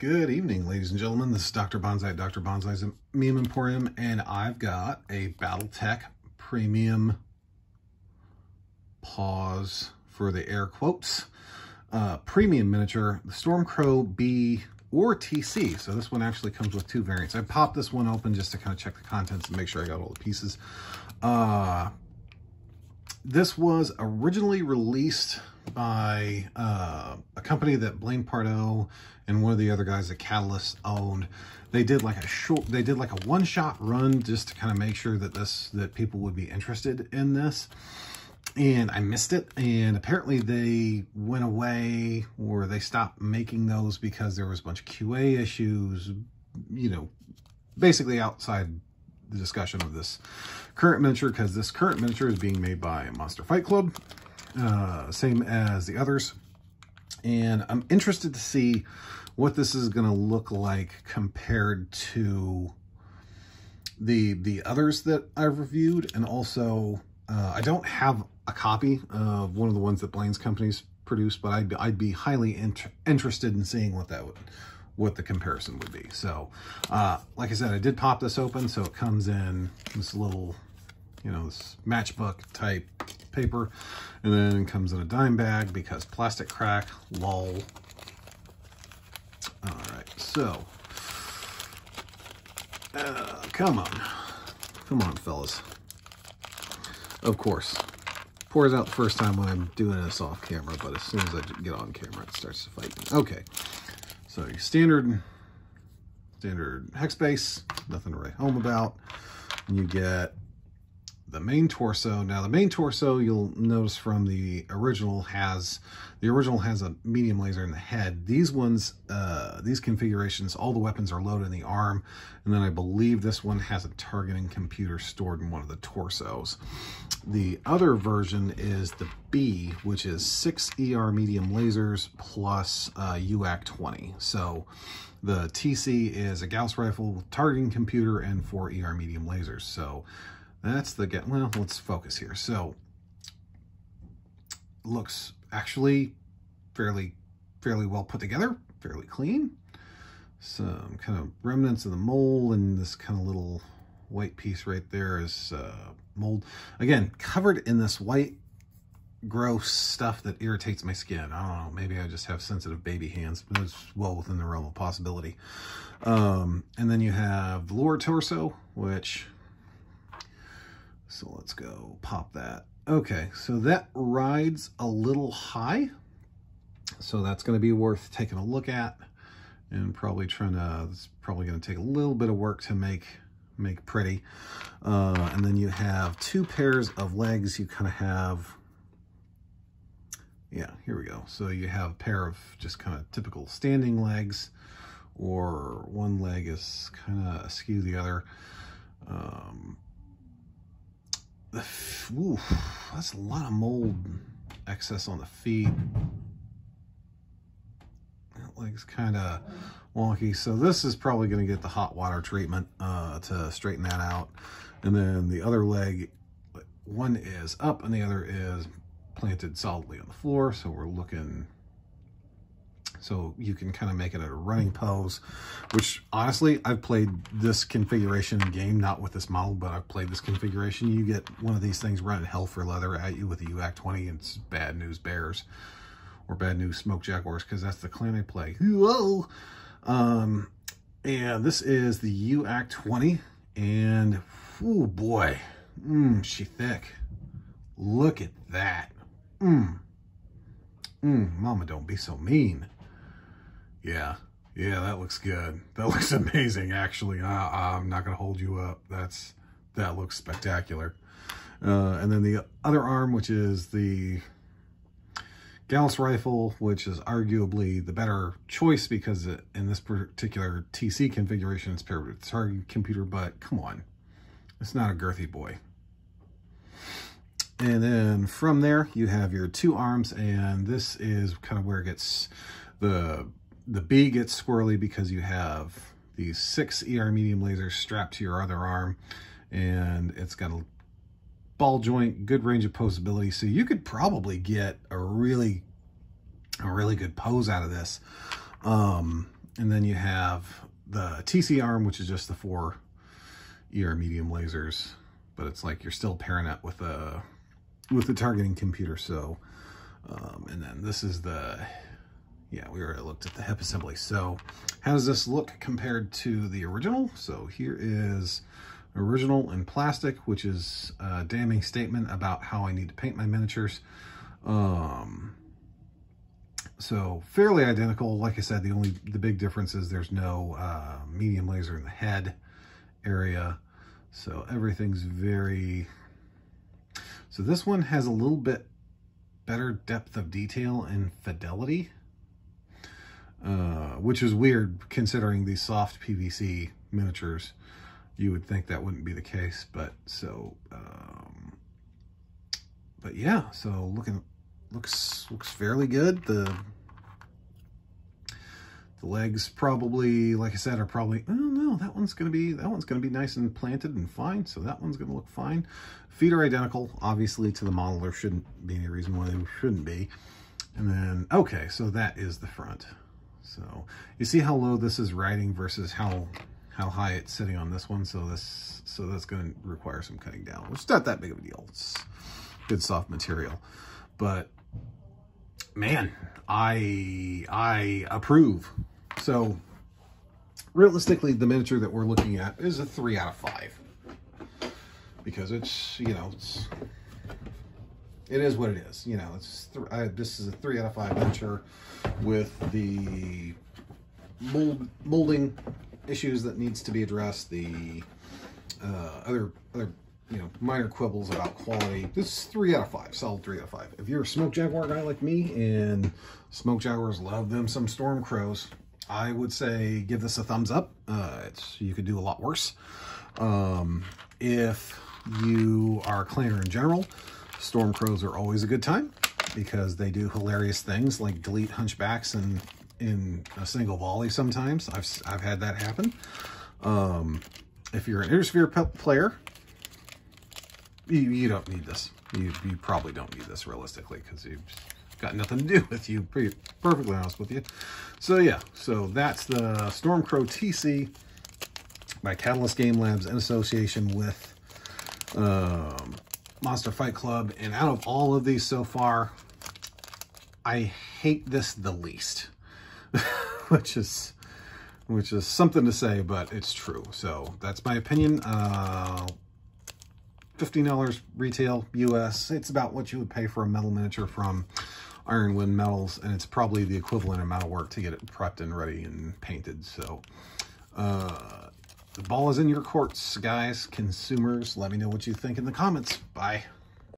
Good evening, ladies and gentlemen. This is Dr. Banzai Dr. Banzai's Meme Emporium, and I've got a Battletech Premium pause for the air quotes uh, premium miniature, the Stormcrow B or TC. So this one actually comes with two variants. I popped this one open just to kind of check the contents and make sure I got all the pieces. Uh, this was originally released by uh, a company that Blaine Pardoe and one of the other guys at Catalyst owned. They did like a short, they did like a one-shot run just to kind of make sure that this, that people would be interested in this. And I missed it. And apparently they went away or they stopped making those because there was a bunch of QA issues, you know, basically outside the discussion of this current miniature because this current miniature is being made by Monster Fight Club, uh, same as the others. And I'm interested to see what this is going to look like compared to the the others that I've reviewed. And also, uh, I don't have a copy of one of the ones that Blaine's companies produced, but I'd, I'd be highly int interested in seeing what that would what the comparison would be. So, uh, like I said, I did pop this open, so it comes in this little, you know, this matchbook type paper, and then comes in a dime bag because plastic crack, lol. All right, so, uh, come on, come on, fellas. Of course, pours out the first time when I'm doing this off camera, but as soon as I get on camera, it starts to fight. Okay. So standard, standard hex base, nothing to write home about. And you get the main torso. Now the main torso, you'll notice from the original has, the original has a medium laser in the head. These ones, uh, these configurations, all the weapons are loaded in the arm. And then I believe this one has a targeting computer stored in one of the torsos. The other version is the B, which is six ER medium lasers plus uh, UAC 20. So the TC is a Gauss rifle with targeting computer and four ER medium lasers. So that's the get. Well, let's focus here. So looks actually fairly fairly well put together, fairly clean. Some kind of remnants of the mold and this kind of little white piece right there is uh, mold. Again, covered in this white gross stuff that irritates my skin. I don't know, maybe I just have sensitive baby hands, but it's well within the realm of possibility. Um, and then you have the lower torso, which, so let's go pop that. Okay, so that rides a little high. So that's going to be worth taking a look at and probably trying to, it's probably going to take a little bit of work to make make pretty. Uh, and then you have two pairs of legs. You kind of have, yeah, here we go. So you have a pair of just kind of typical standing legs or one leg is kind of askew the other. Um, ooh, that's a lot of mold excess on the feet. That leg's kind of wonky. So this is probably going to get the hot water treatment uh, to straighten that out. And then the other leg, one is up and the other is planted solidly on the floor. So we're looking, so you can kind of make it a running pose, which honestly, I've played this configuration game, not with this model, but I've played this configuration. You get one of these things running hell for leather at you with a UAC 20 and it's bad news bears or bad news smoke jaguars because that's the clan I play. Whoa! Um, and this is the UAC 20. And, oh boy, mmm, she thick. Look at that. Mmm. Mmm, mama, don't be so mean. Yeah, yeah, that looks good. That looks amazing, actually. I, I'm not going to hold you up. That's That looks spectacular. Uh, and then the other arm, which is the Gauss rifle, which is arguably the better choice because it, in this particular TC configuration, it's paired with target computer, but come on, it's not a girthy boy. And then from there, you have your two arms, and this is kind of where it gets, the, the B gets squirrely because you have these six ER medium lasers strapped to your other arm, and it's got a ball joint, good range of posability. So you could probably get a really, a really good pose out of this. Um, and then you have the TC arm, which is just the four ER medium lasers, but it's like you're still pairing it with a with the targeting computer. So, um, and then this is the yeah, we already looked at the hip assembly. So how does this look compared to the original? So here is original in plastic, which is a damning statement about how I need to paint my miniatures. Um, so fairly identical. Like I said, the only, the big difference is there's no uh, medium laser in the head area. So everything's very, so this one has a little bit better depth of detail and fidelity uh, which is weird considering these soft PVC miniatures. You would think that wouldn't be the case, but so, um, but yeah, so looking, looks, looks fairly good. The, the legs probably, like I said, are probably, oh no, that one's going to be, that one's going to be nice and planted and fine. So that one's going to look fine. Feet are identical, obviously, to the model. There shouldn't be any reason why they shouldn't be. And then, okay, so that is the front. So you see how low this is riding versus how how high it's sitting on this one. So this so that's going to require some cutting down, which is not that big of a deal. It's good soft material, but man, I I approve. So realistically, the miniature that we're looking at is a three out of five because it's you know it's it is what it is. You know, it's I, this is a three out of five venture with the mold molding issues that needs to be addressed. The uh, other other you know minor quibbles about quality. This is three out of five, solid three out of five. If you're a smoke jaguar guy like me, and smoke jaguars love them some storm crows, I would say give this a thumbs up. Uh, it's you could do a lot worse. Um, if you are a Clanner in general, storm crows are always a good time because they do hilarious things like delete hunchbacks and in a single volley sometimes. I've, I've had that happen. Um, if you're an Inner Sphere player, you, you don't need this. You, you probably don't need this realistically because you've got nothing to do with you, pretty perfectly honest with you. So yeah, so that's the Stormcrow TC by Catalyst Game Labs in association with um, Monster Fight Club. And out of all of these so far, I hate this the least, which is which is something to say, but it's true. So that's my opinion. Uh, $15 retail US. It's about what you would pay for a metal miniature from Iron Wind Metals, and it's probably the equivalent amount of work to get it prepped and ready and painted. So uh, the ball is in your courts, guys, consumers. Let me know what you think in the comments. Bye.